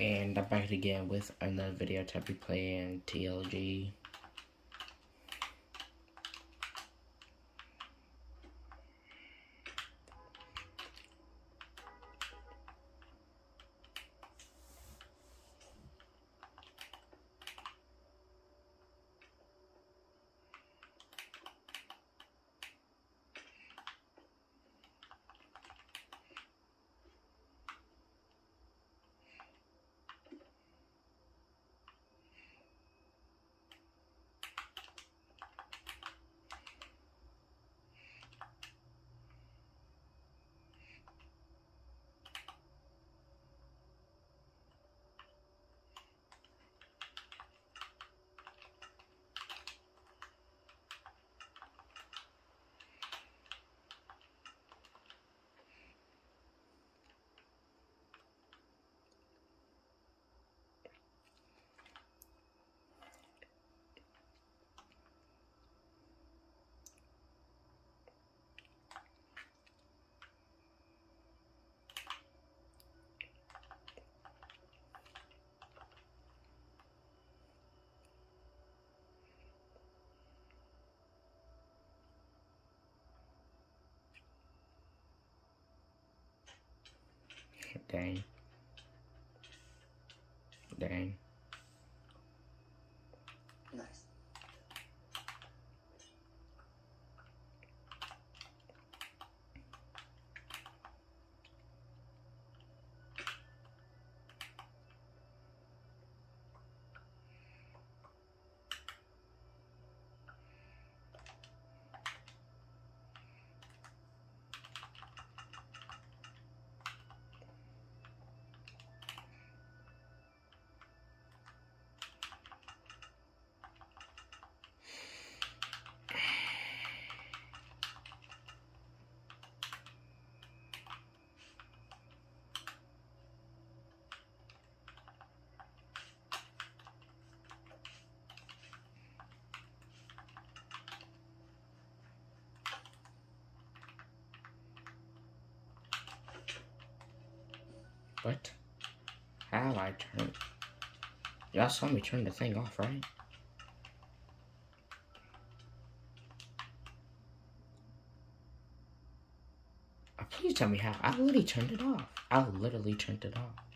And I'm back again with another video to be playing TLG. Dang. Dang. Nice. What? How I turn? Y'all saw me turn the thing off, right? Uh, Please tell me how. I literally turned it off. I literally turned it off.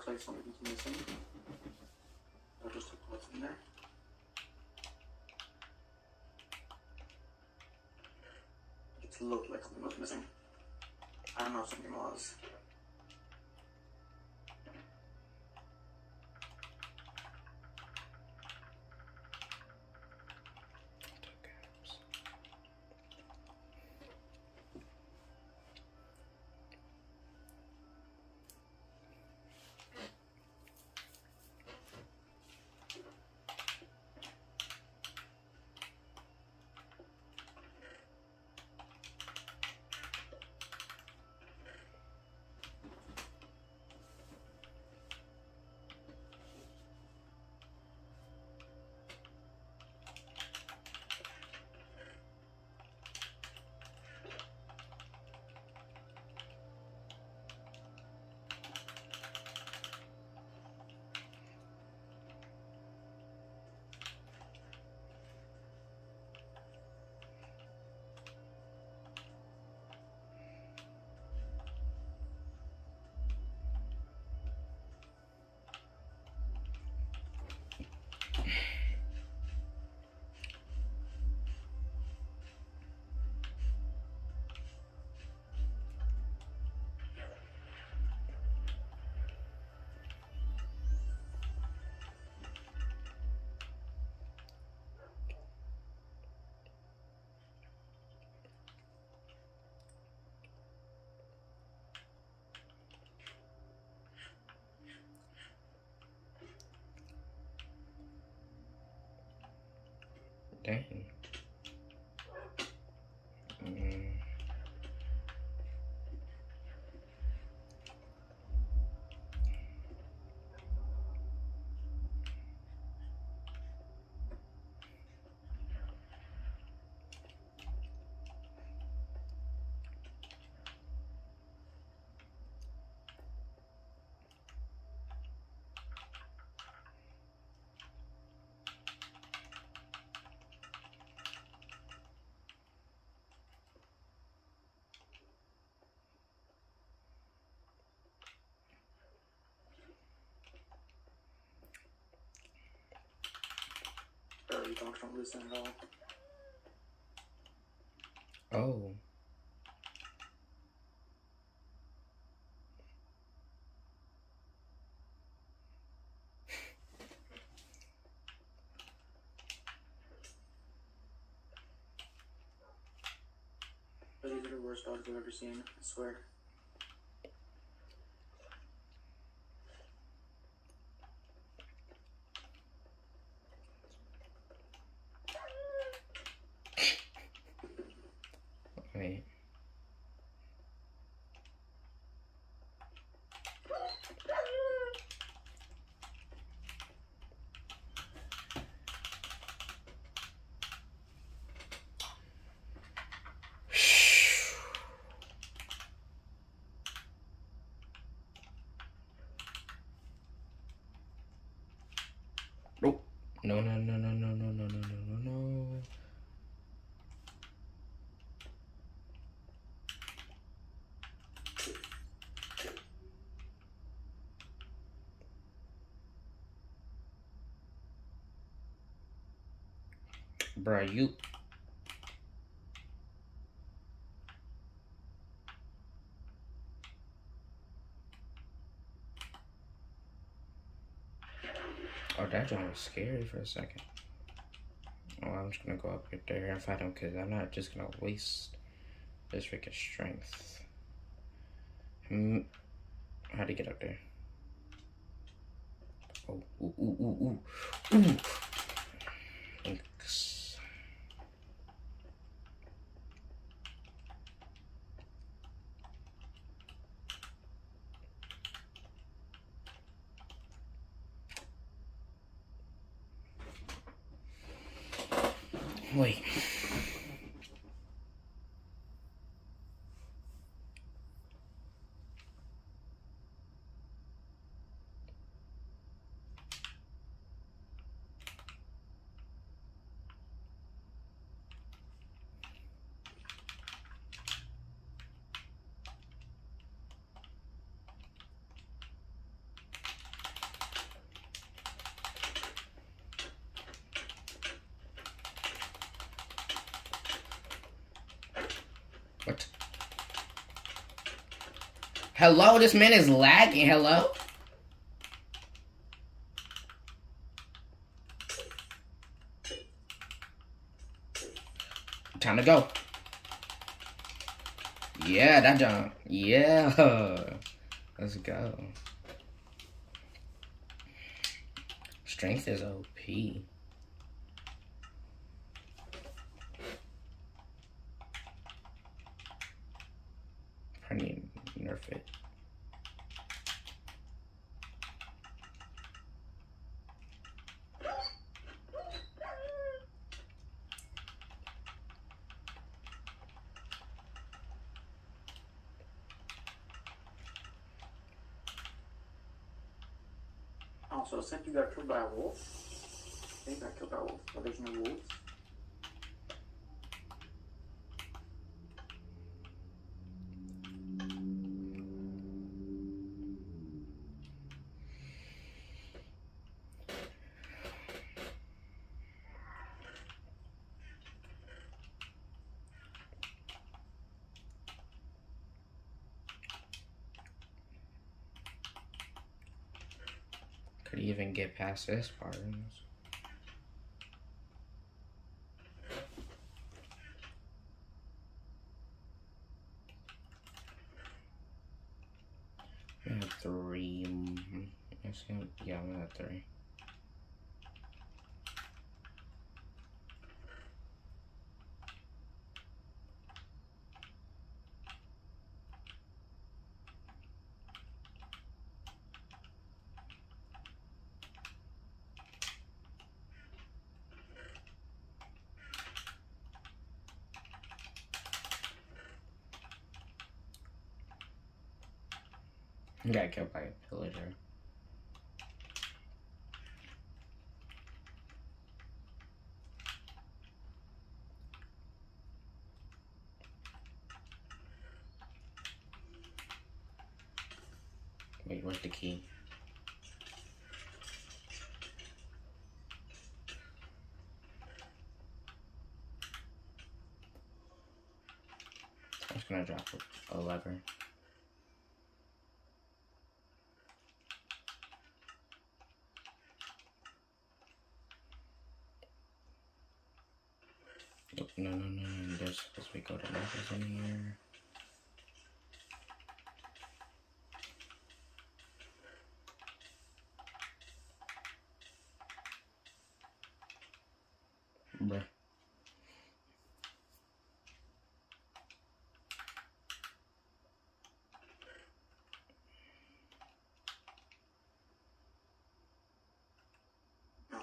looks like something's missing. I'll just put what's in there. It looked like something was missing. I don't know if something was. Dang. Dogs don't listen at all. Oh. But these are the worst dogs I've ever seen, I swear. Wait. Nope. No, no, no, no, no, no, no, no, no, no, no. Bruh, you. Joint was scary for a second. Oh, I'm just gonna go up there and fight him because I'm not just gonna waste this freaking strength. Hmm. How'd he get up there? Oh, ooh, ooh, ooh, ooh, ooh. What? Hello, this man is lagging. Hello? Time to go. Yeah, that jump. Yeah. Let's go. Strength is OP. Probably nerf it. Oh, so since you got killed by a wolf, they got killed by a wolf. Past this part. I'm at three. Mm, yes, yeah, I'm at three. Got killed by a pillager. Wait, where's the key? I'm just gonna drop a a lever. Nope, no, no, no, no. There's supposed to be go to levels in here. Bruh. No.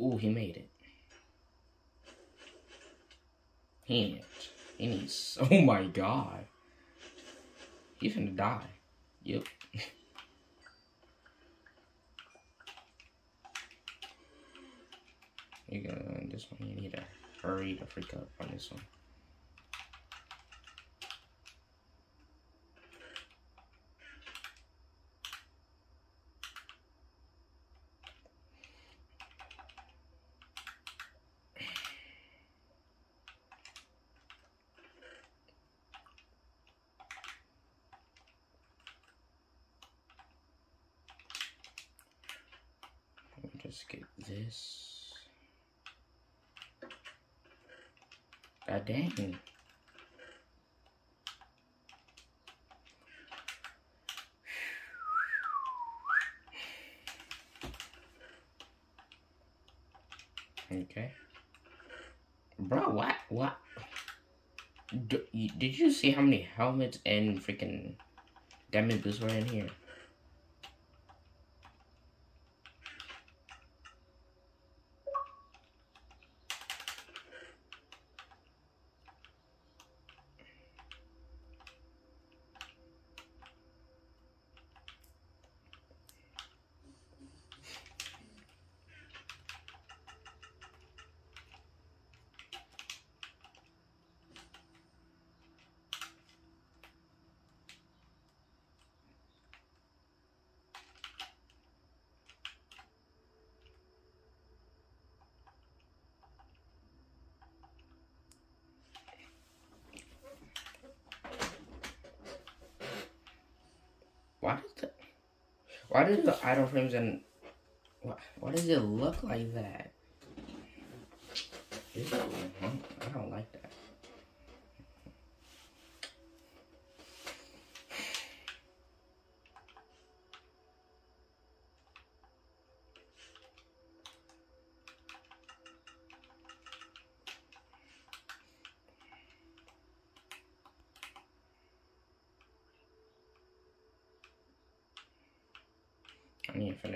Ooh, he made it. He ain't. He needs. Oh my god. He's gonna die. Yep. you on this one. You need to hurry to freak up on this one. Let me just get this. God dang. Okay. Bro, what? What? D- you- did you see how many helmets and freaking diamond boots were in here? Why does the why do the idle frames and why, why does it look like that? I don't like that.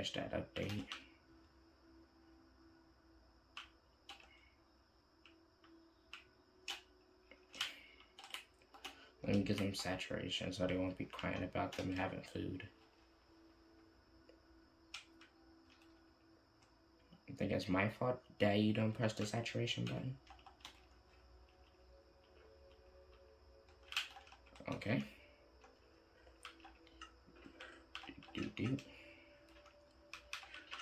Finish that update. Let me give them saturation so they won't be crying about them having food. I think it's my fault that you don't press the saturation button. Okay. Do do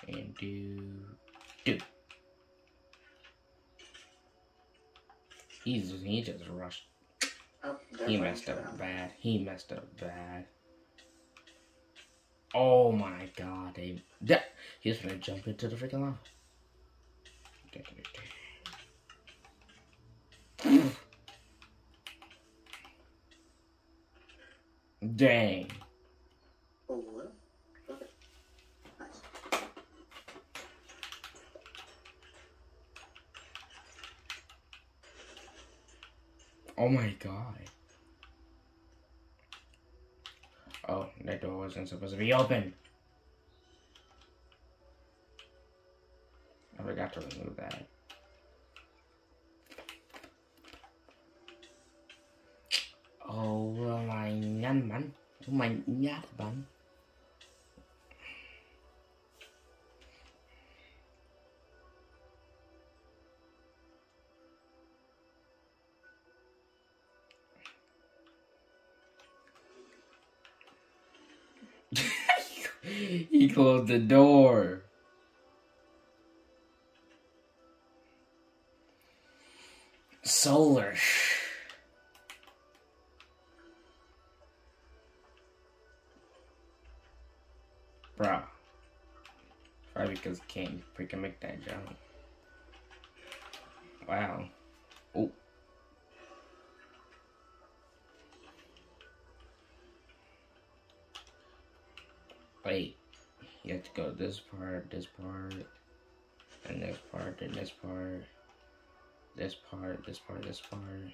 and do do. He's he just rushed. Oh, He messed up down. bad. He messed up bad. Oh my god, they yeah, he's gonna jump into the freaking lava. Dang. Oh, well. Okay. Nice. Oh my god. Oh, that door wasn't supposed to be open. I forgot to remove that. Oh my nhanh bắn Oh my nhát bắn he closed the door. Solar. Bro. Probably because can't freaking make that jump. Wow. Oh. Wait. You have to go this part, this part, and this part, and this part, this part, this part, this part,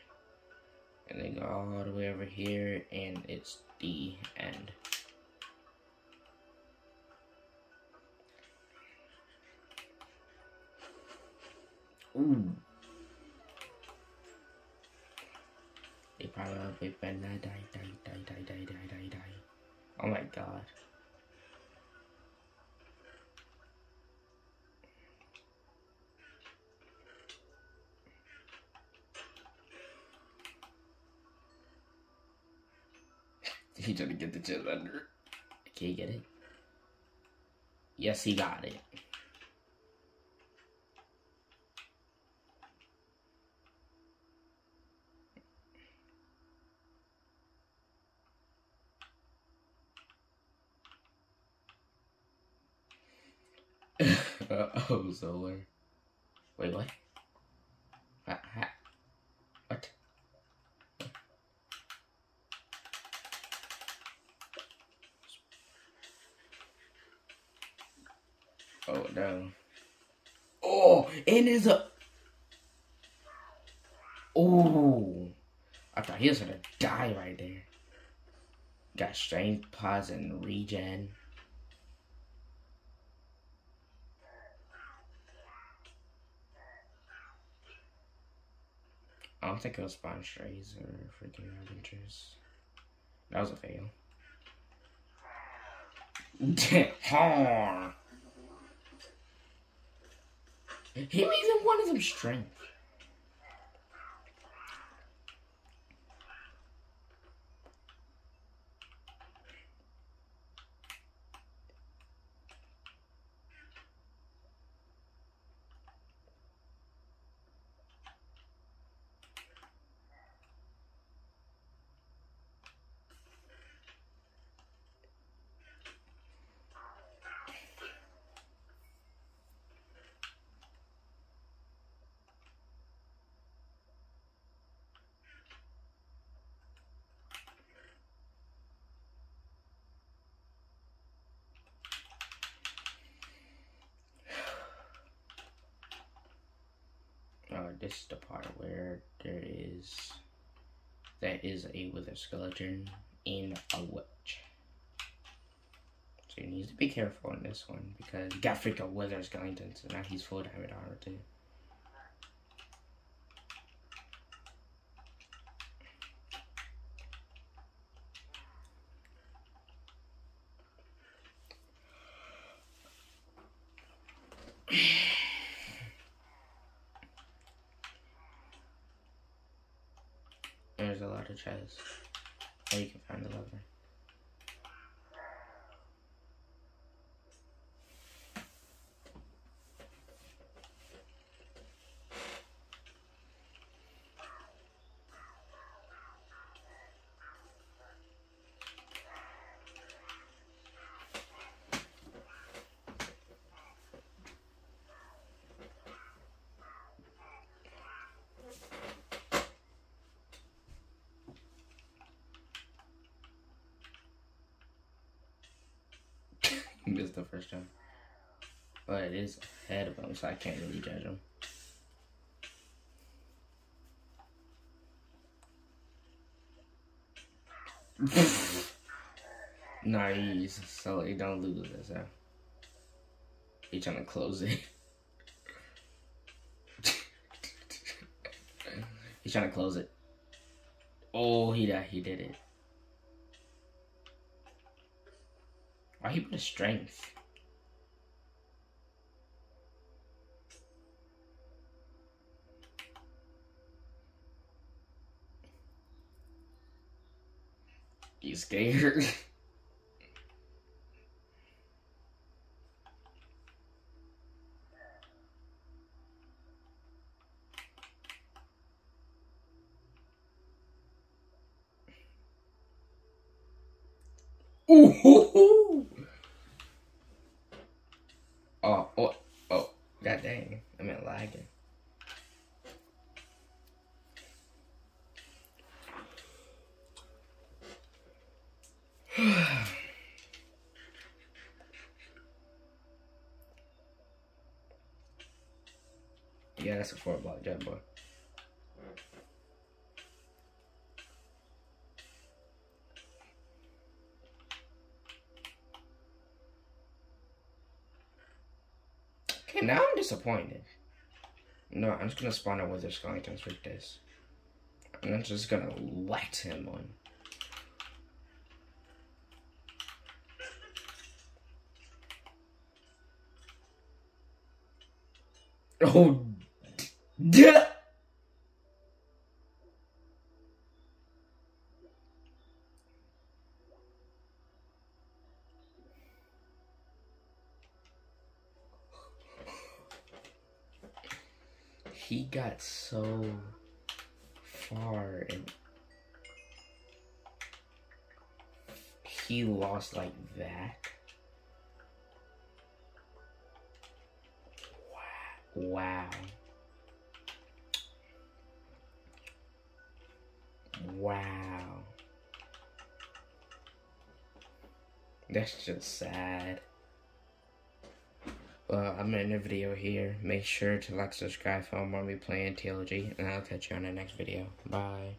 and then go all the way over here, and it's the end. Ooh. They probably will be die, die, die, die, die, die, die, die, die. Oh my god. He trying to get the chest under. Can you get it? Yes, he got it. oh, solar. Wait, what? Ha, ha. What? Oh no. There's a. Oh, I thought he was gonna die right there. Got strength, pause, and regen. I don't think it was spawn strays or freaking adventures. That was a fail. Him even one of them strength. This is the part where there is there is a wither skeleton in a witch. So you need to be careful on this one because you got freaking wither skeleton, and now he's full damage armor too. There's a lot of chests. Oh, you can find the lever. Missed the first time. But it is ahead of him, so I can't really judge him. nice. So you don't lose this, huh? He trying to close it. He's trying to close it. Oh, he. He did it. Put a strength? You scared? Ooh. Oh, oh, oh, god dang. I meant lagging. Yeah, that's a four block jet boy. Okay, now I'm disappointed. No, I'm just gonna spawn a wither skeletons with this. And I'm just gonna let him on. Oh, yeah. He got so far and he lost like that. Wow. Wow. That's just sad. Well, I'm ending the video here. Make sure to like, subscribe for more me playing TLG, and I'll catch you on the next video. Bye.